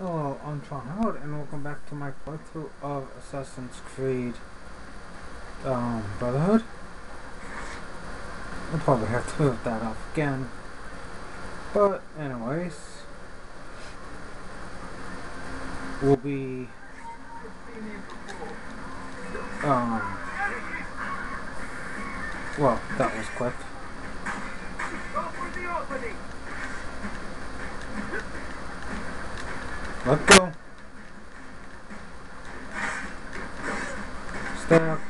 Hello, I'm Tron Howard, and welcome back to my playthrough of Assassin's Creed um, Brotherhood. I'll probably have to move that off again. But, anyways, we'll be um, well, that was quick. Let go. Stop.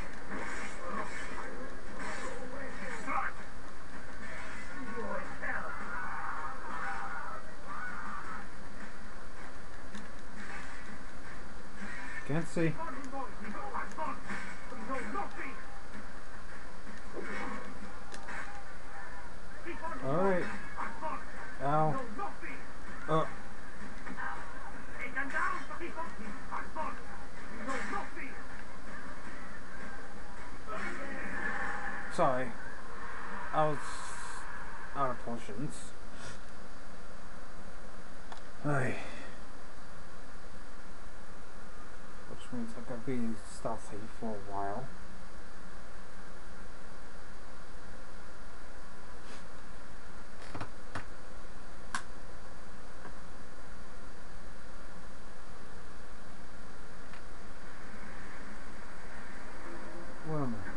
Can't see. Alright. Ow. Sorry. I was out of potions. Hey. Which means I gotta be stealthy for a while. Where am I?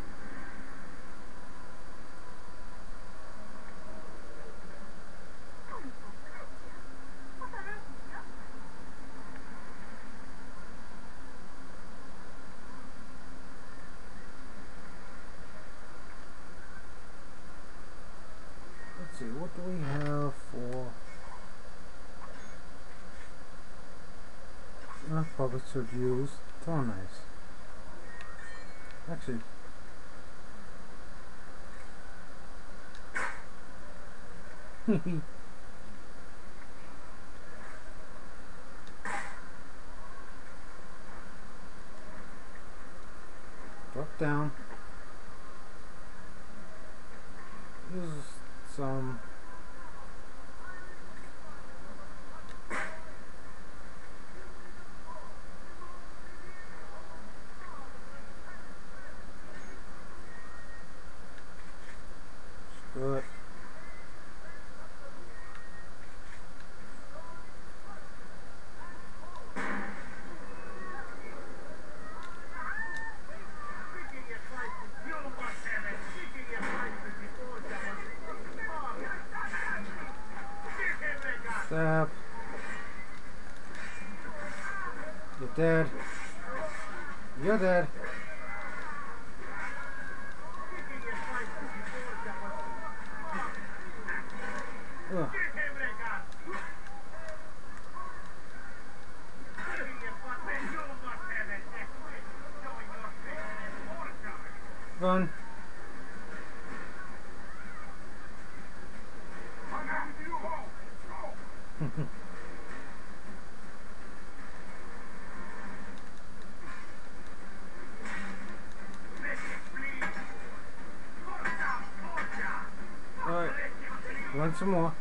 Let's see, what do we have for not public reviews? Oh, nice. Actually, drop down. Use some. Screw it. Stop. You're dead. You're dead. Run. Alright. Run some more.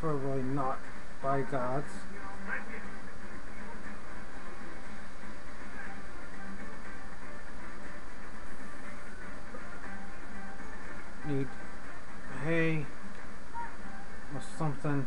Probably not by gods. Need hay or something.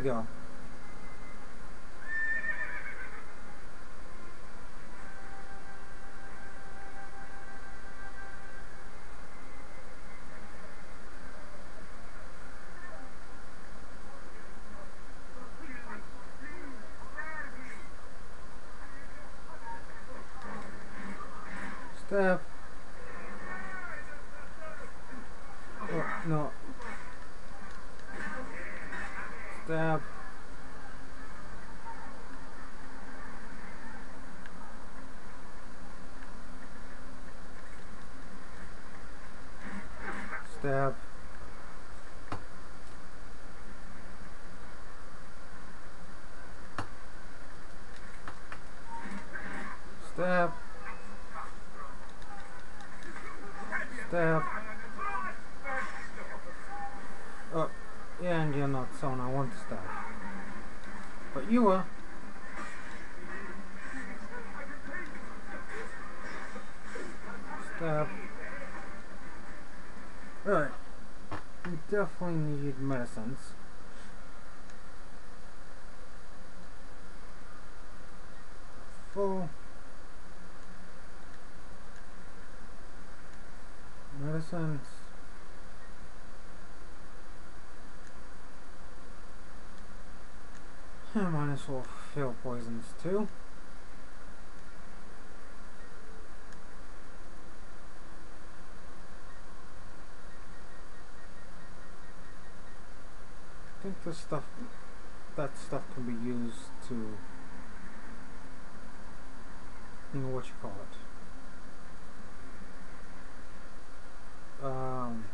There we go. Step. Oh, no. Stab. Stab. Stab. Stab. Oh, yeah, and you're not someone I want to stab. But you were. Stab. Right. We definitely need medicines. Full. Medicines. I might as well fill poisons too. The stuff, that stuff can be used to, you know what you call it, um,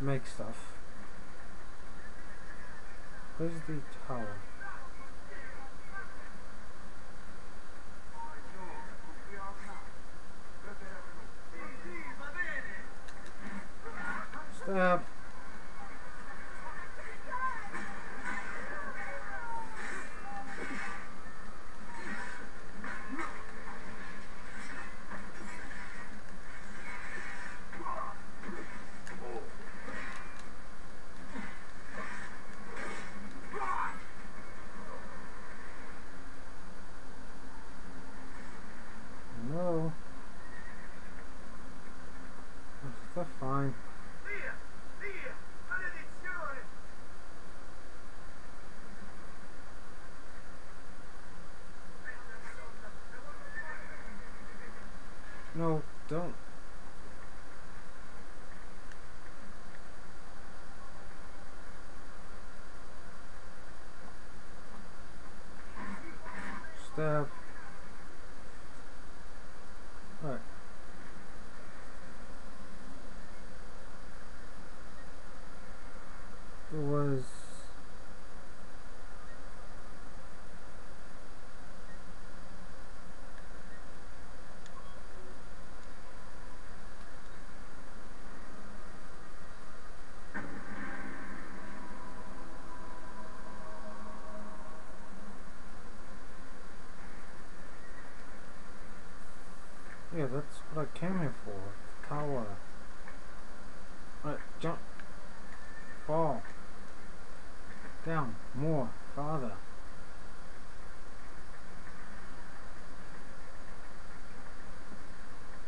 make stuff. Where's the tower? That's fine. No, don't. Stab. Right. It was Yeah, that's what I came here for. Tower. Right, jump. Fall. Down. More. Farther.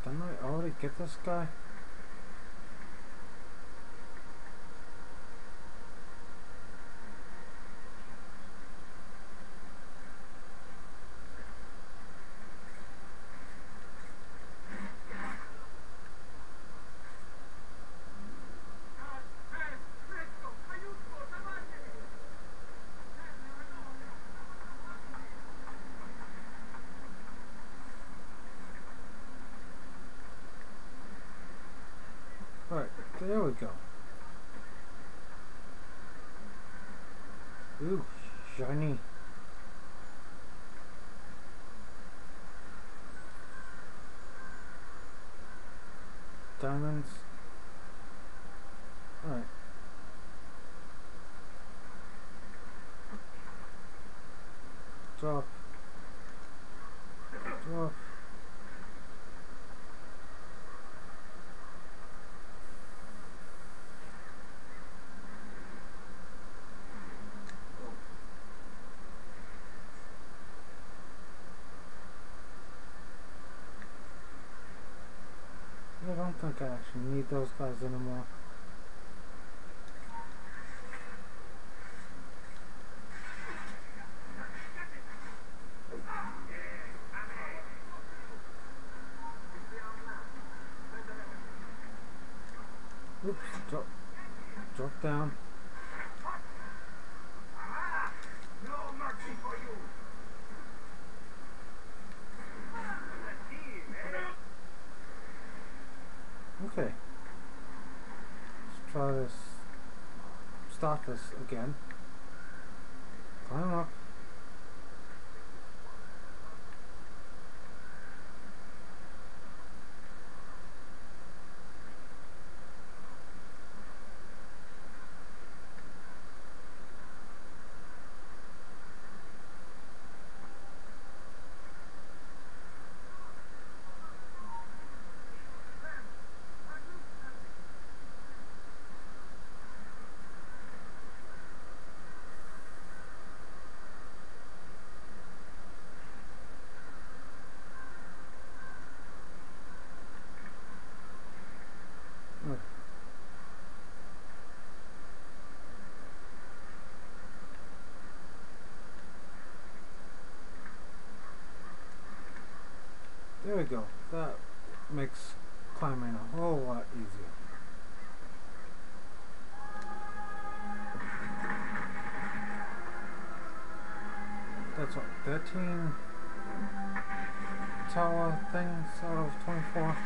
Didn't I already get this guy? Right, there we go. Ooh, shiny. Diamonds. Alright. Drop. Drop. don't think I actually need those guys anymore. Oops, drop, drop down. Okay. Let's try this. Start this again. Climb up. There we go. That makes climbing a whole lot easier. That's what, 13 tower things out of 24?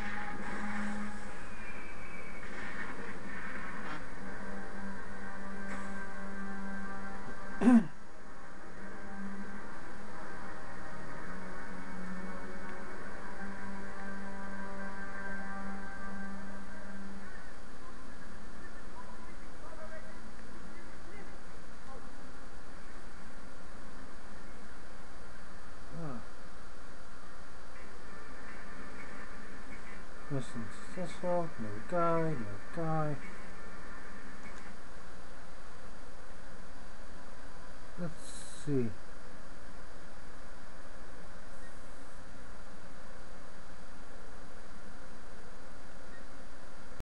Mission successful, no guy, no guy. Let's see.